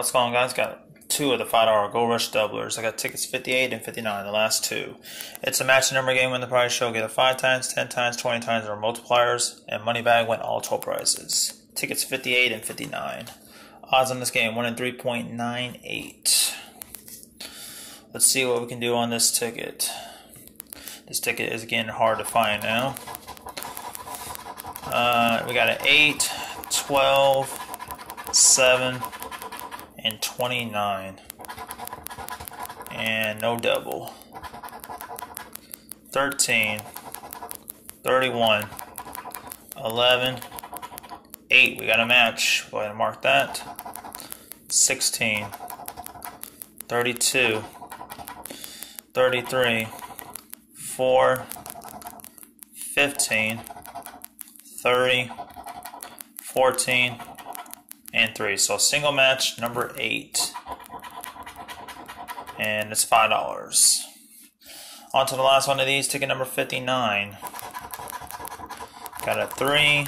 What's going on, guys? Got two of the $5 Gold Rush doublers. I got tickets 58 and 59, the last two. It's a match number game when the prize show. Get a 5 times, 10 times, 20 times, or multipliers, and money bag win all total prizes. Tickets 58 and 59. Odds on this game 1 in 3.98. Let's see what we can do on this ticket. This ticket is getting hard to find now. Uh, we got an 8, 12, 7, and 29. And no double. 13, 31, 11, 8. We got a match. Go ahead and mark that. 16, 32, 33, 4, 15, 30, 14, and 3. So single match number 8. And it's $5. On to the last one of these, ticket number 59. Got a 3,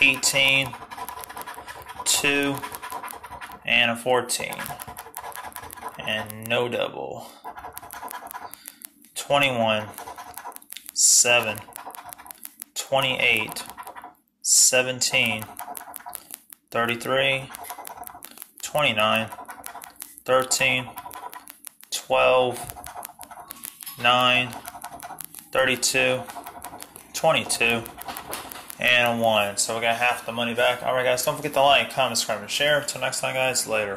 18, 2, and a 14. And no double. 21, 7, 28, 17, 33, 29, 13, 12, 9, 32, 22, and 1. So we got half the money back. Alright guys, don't forget to like, comment, subscribe, and share. Until next time guys, later.